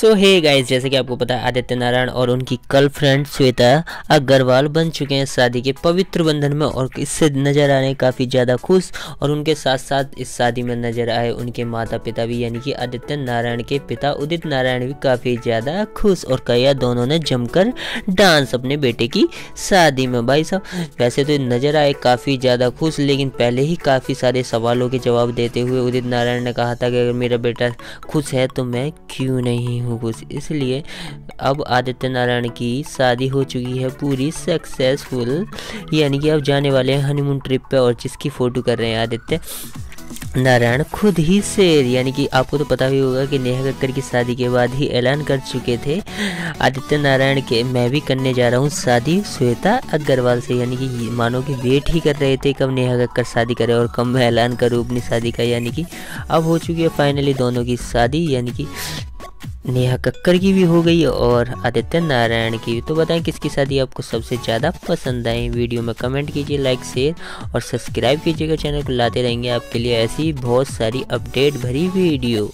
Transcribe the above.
सो hey guys जैसे कि आपको पता है, आदित्य नारायण और उनकी गर्लफ्रेंड श्वेता अग्रवाल बन चुके हैं शादी के पवित्र बंधन में और इससे नज़र आ रहे हैं काफ़ी ज़्यादा खुश और उनके साथ साथ इस शादी में नज़र आए उनके माता पिता भी, यानी कि आदित्य नारायण के पिता उदित नारायण भी काफ़ी ज़्यादा खुश और कया दोनों ने जमकर डांस अपने बेटे की शादी में। भाई साहब, वैसे तो नज़र आए काफ़ी ज़्यादा खुश, लेकिन पहले ही काफ़ी सारे सवालों के जवाब देते हुए उदित नारायण ने कहा था कि अगर मेरा बेटा खुश है तो मैं क्यों नहीं हूँ? खुश इसलिए अब आदित्य नारायण की शादी हो चुकी है पूरी सक्सेसफुल यानी कि अब जाने वाले हैं हनीमून ट्रिप पे और जिसकी फ़ोटो कर रहे हैं आदित्य नारायण खुद ही से। यानी कि आपको तो पता भी होगा कि नेहा कक्कर की शादी के बाद ही ऐलान कर चुके थे। आदित्य नारायण के मैं भी करने जा रहा हूँ शादी। श्वेता अग्रवाल से यानी कि मानो कि वेट ही कर रहे थे कब नेहा कक्कर शादी करे और कब मैं ऐलान करूँ अपनी शादी का। यानी कि अब हो चुकी है फाइनली दोनों की शादी। यानी कि नेहा कक्कर की भी हो गई और आदित्य नारायण की भी। तो बताएँ किसकी शादी आपको सबसे ज़्यादा पसंद आई? वीडियो में कमेंट कीजिए, लाइक, शेयर और सब्सक्राइब कीजिएगा। चैनल को लाते रहेंगे आपके लिए ऐसी बहुत सारी अपडेट भरी वीडियो।